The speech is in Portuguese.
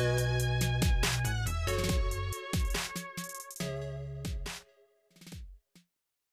Música